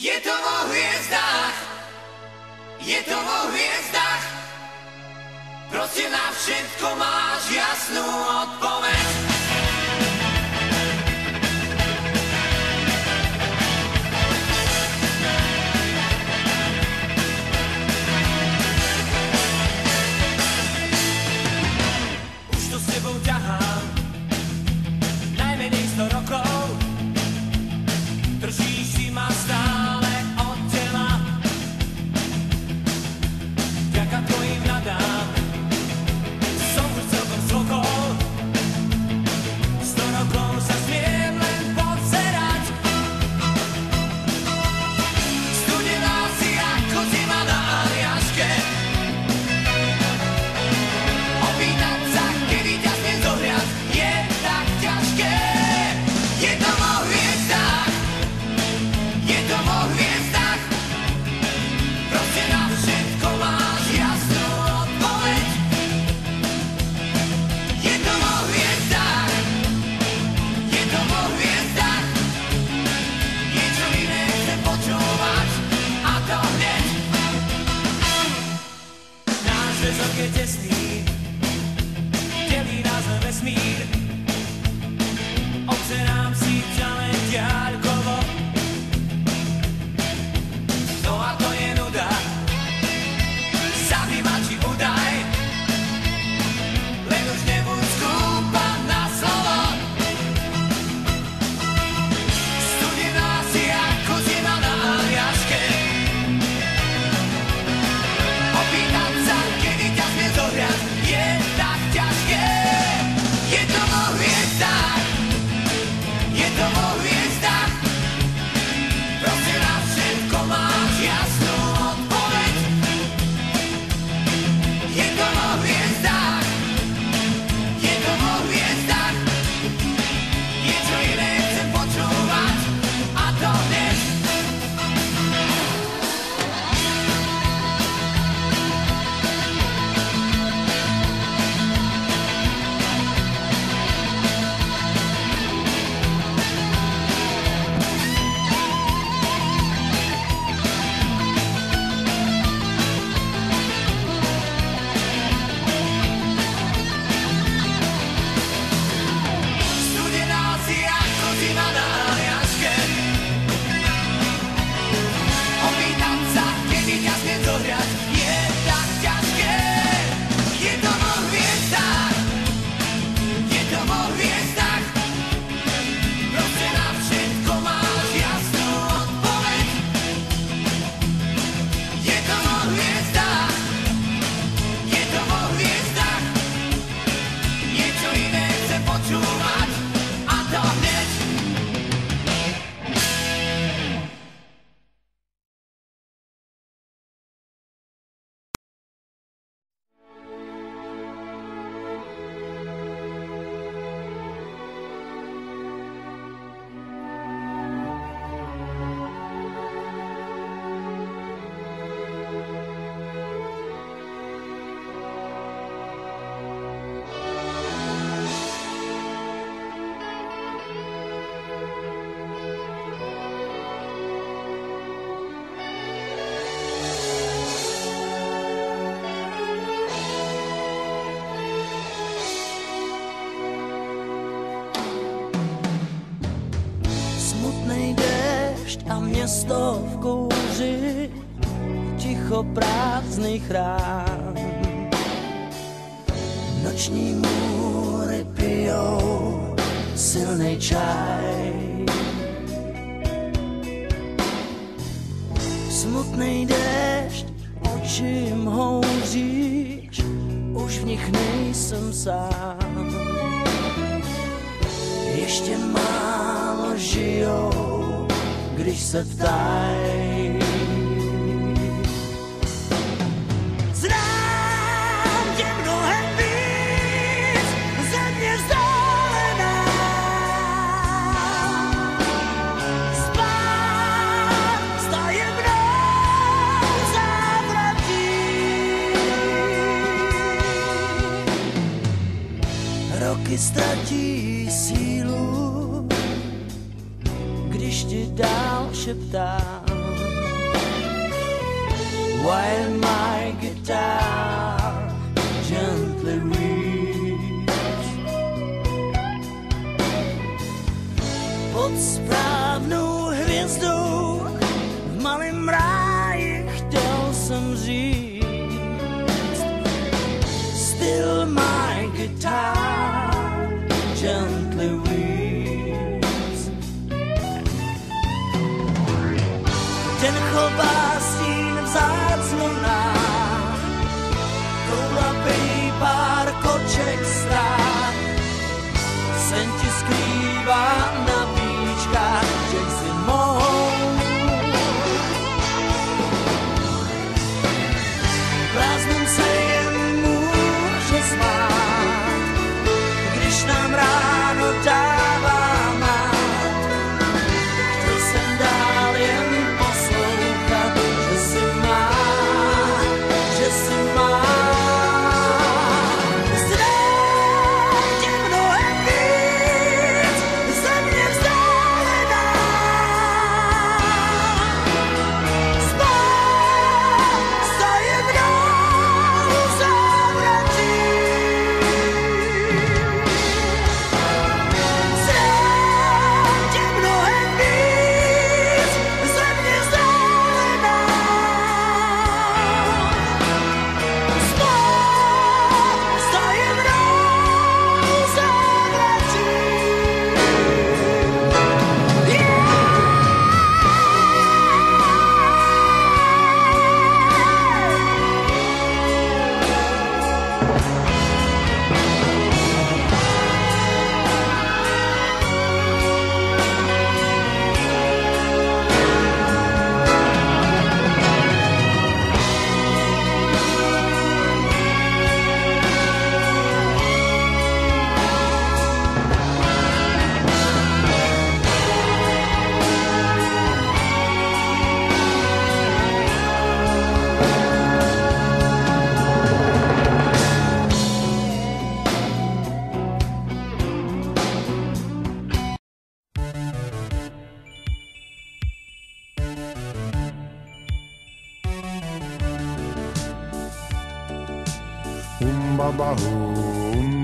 Je to o hvězdách, je to o hvězdách, prostě na všetko máš jasnou odpověď. ťahá. město v kouři ticho prázdný rán. Noční můry pijou silný čaj. Smutný déšť oči houříš, už v nich nejsem sám. Ještě málo žijou Když se ptáš, guitar? While my guitar gently pod správnou hvězdou v malém ráji chtěl jsem žít. Bahu,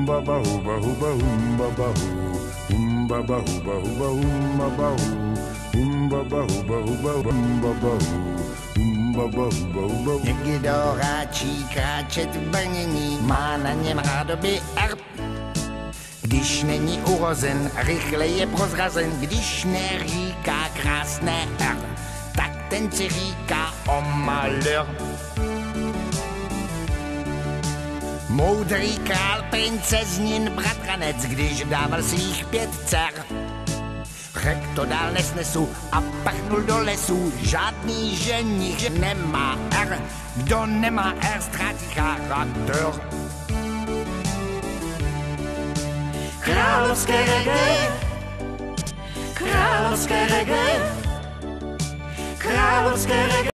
bahu, bahu bahu, bahu, bahu, bahu bahu, bahu, bahu, bahu bahu, bahu, bahu, bahu bahu. Kdo ráčí kráčet brnění, má na něm rádoby erb. Když není urozen, rychle je prozrazen, když neříká krásné R, tak ten si říká o maleur. Moudrý král princeznin bratranec, když dával svých pět dcer. Řek to dál nesnesu a prchnul do lesu. Žádný ženich nemá R. Kdo nemá R, ztrácí charakter. Královské reggae, královské reggae, královské reggae.